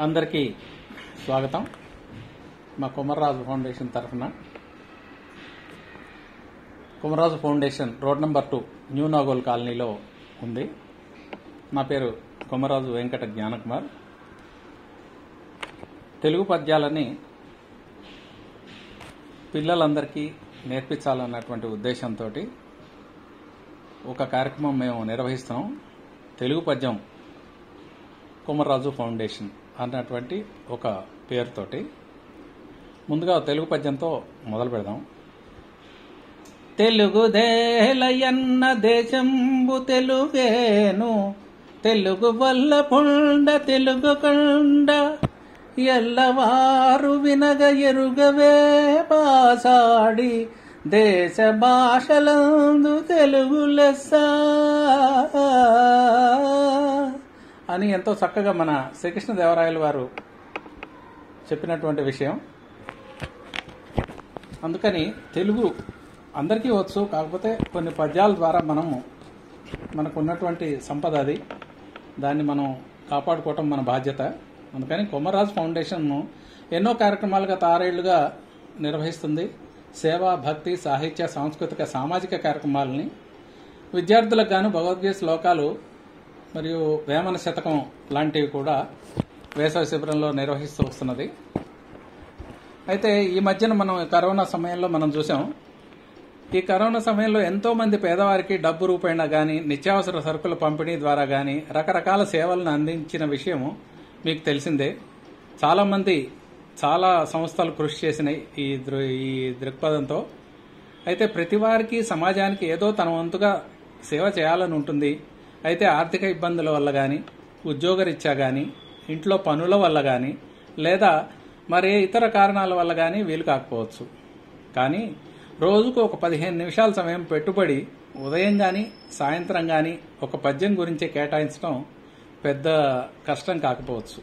అందరికీ స్వాగతం. మా కుమర్రాజు ఫౌండేషన్ తరఫున. Kumarraju foundation road number two new Nagole కాలనీలో ఉంది. నా పేరు కుమర్రాజు వెంకట జ్ఞానకుమార్. తెలుగు పద్యాలని పిల్లలందరికీ నేర్పించాలన్నటువంటి ఉద్దేశంతో ఒక కార్యక్రమం మేము నిర్వహిస్తున్నాం తెలుగు పద్యం కుమర్రాజు ఫౌండేషన్. అన్నటువంటి ఒక పేరుతోటి. ముందుగా తెలుగు పద్యంతో మొదలు పెడదాం. తెలుగు దేలయన్న దేశంబు తెలుగేను తెలుగు వల్ల పుండ తెలుగు కొండ ఎల్లవారు వినగ ఎరుగవే పాసాడి దేశ భాషలందు తెలుగు లెస్సా. అని ఎంతో చక్కగా మన శ్రీకృష్ణదేవరాయలు వారు చెప్పినటువంటి విషయం. అందుకని తెలుగు అందరికీ వచ్చు కాకపోతే కొన్ని పద్యాల ద్వారా మనము మనకు ఉన్నటువంటి సంపద అది. దాన్ని మనం కాపాడుకోవటం మన బాధ్యత. అందుకని కొమరాజ్ ఫౌండేషన్ను ఎన్నో కార్యక్రమాలుగా తారేళ్ళుగా నిర్వహిస్తుంది. సేవ భక్తి సాహిత్య సాంస్కృతిక సామాజిక కార్యక్రమాలని. విద్యార్థులకు గాను భగవద్గీత శ్లోకాలు మరియు వేమన శతకం లాంటివి కూడా వేసవి శిబిరంలో నిర్వహిస్తూ వస్తున్నది. అయితే ఈ మధ్యన మనం కరోనా సమయంలో మనం చూసాం ఈ కరోనా సమయంలో ఎంతో మంది పేదవారికి డబ్బు రూపేణ కానీ నిత్యావసర సరుకుల పంపిణీ ద్వారా కానీ రకరకాల సేవలను అందించిన విషయం మీకు తెలిసిందే. చాలామంది చాలా సంస్థలు కృషి చేసినాయి ఈ దృ- ఈ దృక్పథంతో. అయితే ప్రతి వారికి సమాజానికి ఏదో తన వంతుగా సేవ చేయాలని ఉంటుంది. అయితే ఆర్థిక ఇబ్బందుల వల్ల కానీ ఉద్యోగరీత్యా కానీ ఇంట్లో పనుల వల్ల కానీ లేదా మరే ఇతర కారణాల వల్ల కానీ వీలు కాకపోవచ్చు. కానీ రోజుకు ఒక పదిహేను నిమిషాల సమయం పెట్టుబడి ఉదయం కానీ సాయంత్రం కానీ ఒక పద్యం గురించి కేటాయించడం పెద్ద కష్టం కాకపోవచ్చు.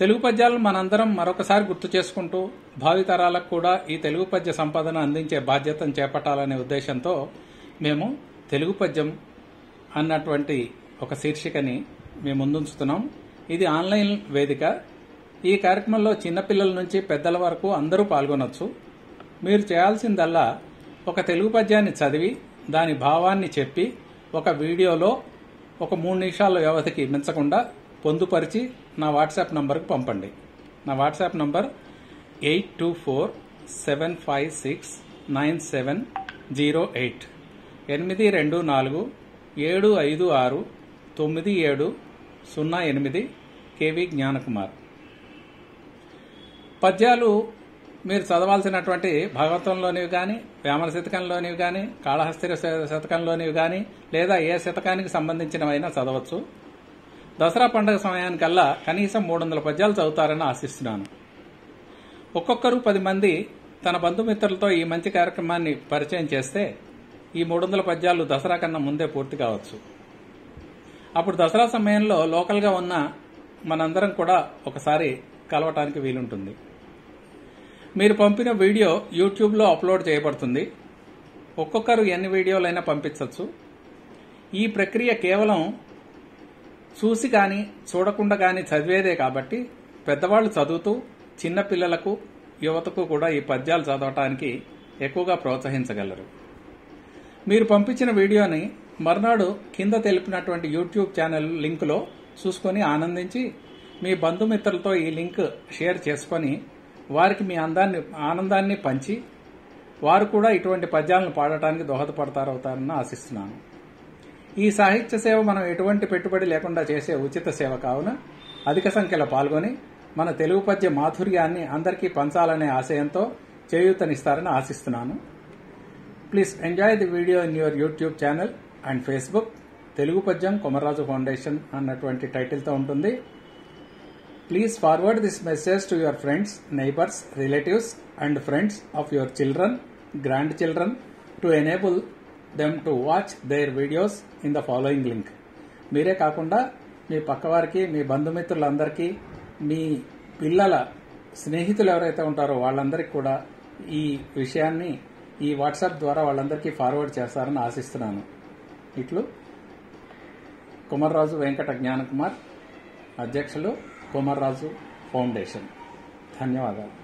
తెలుగు పద్యాలను మనందరం మరొకసారి గుర్తు చేసుకుంటూ భావితరాలకు కూడా ఈ తెలుగు పద్య సంపదను అందించే బాధ్యతను చేపట్టాలనే ఉద్దేశంతో మేము తెలుగు పద్యం అన్నటువంటి ఒక శీర్షికని మేము ముందుంచుతున్నాం. ఇది ఆన్లైన్ వేదిక. ఈ కార్యక్రమంలో చిన్నపిల్లల నుంచి పెద్దల వరకు అందరూ పాల్గొనవచ్చు మీరు చేయాల్సిందల్లా ఒక తెలుగు పద్యాన్ని చదివి దాని భావాన్ని చెప్పి ఒక వీడియోలో ఒక మూడు నిమిషాల వ్యవధికి మించకుండా పొందుపరిచి నా వాట్సాప్ నంబర్కు పంపండి. నా WhatsApp number eight two four seven five six nine seven zero eight. ఎనిమిది రెండు నాలుగు ఏడు ఐదు ఆరు తొమ్మిది ఏడు సున్నా ఎనిమిది కేవి జ్ఞానకుమార్. పద్యాలు మీరు చదవాల్సినటువంటి భాగవతంలోనివి కానీ వేమన శతకంలోనివి కానీ కాళహస్తి శతకంలోనివి కానీ లేదా ఏ శతకానికి సంబంధించినవైనా చదవచ్చు. దసరా పండుగ సమయానికల్లా కనీసం మూడు వందల పద్యాలు చదువుతారని ఆశిస్తున్నాను. ఒక్కొక్కరు పది మంది తన బంధుమిత్రులతో ఈ మంచి కార్యక్రమాన్ని పరిచయం చేస్తే ఈ మూడు వందల పద్యాలు దసరా కన్నా ముందే పూర్తి కావచ్చు. అప్పుడు దసరా సమయంలో లోకల్గా ఉన్న మనందరం కూడా ఒకసారి కలవటానికి వీలుంటుంది. మీరు పంపిన వీడియో యూట్యూబ్లో అప్లోడ్ చేయబడుతుంది. ఒక్కొక్కరు ఎన్ని వీడియోలైనా పంపించవచ్చు. ఈ ప్రక్రియ కేవలం చూసి కానీ చూడకుండా కానీ చదివేదే కాబట్టి పెద్దవాళ్ళు చదువుతూ చిన్నపిల్లలకు యువతకు కూడా ఈ పద్యాలు చదవటానికి ఎక్కువగా ప్రోత్సహించగలరు. మీరు పంపించిన వీడియోని మర్నాడు కింద తెలిపినటువంటి యూట్యూబ్ ఛానల్ లింకులో చూసుకొని ఆనందించి మీ బంధుమిత్రులతో ఈ లింక్ షేర్ చేసుకొని వారికి మీ అందాన్ని ఆనందాన్ని పంచి వారు కూడా ఇటువంటి పద్యాలను పాడటానికి దోహదపడతారవుతారని ఆశిస్తున్నాను. ఈ సాహిత్య సేవ మనం ఎటువంటి పెట్టుబడి లేకుండా చేసే ఉచిత సేవ కావున అధిక సంఖ్యలో పాల్గొని మన తెలుగు పద్య మాధుర్యాన్ని అందరికీ పంచాలనే ఆశయంతో చేయూతనిస్తారని ఆశిస్తున్నాను. Please enjoy the video in your YouTube channel and Facebook Telugu పద్యం కొమర్రాజు ఫౌండేషన్ అన్నటువంటి టైటిల్తో ఉంటుంది. Please forward this message to your friends neighbours relatives and friends of your children grandchildren to enable them to watch their videos in the following link మీరే కాకుండా మీ పక్కవారికి మీ బంధుమిత్రులందరికీ మీ పిల్లల స్నేహితులు ఎవరైతే ఉంటారో వాళ్ళందరికీ కూడా ఈ విషయాన్ని ఈ వాట్సాప్ ద్వారా వాళ్ళందరికీ ఫార్వర్డ్ చేస్తారని ఆశిస్తున్నాను. ఇట్లు కుమర్రాజు వెంకట జ్ఞానకుమార్ అధ్యక్షులు కుమర్రాజు ఫౌండేషన్. ధన్యవాదాలు.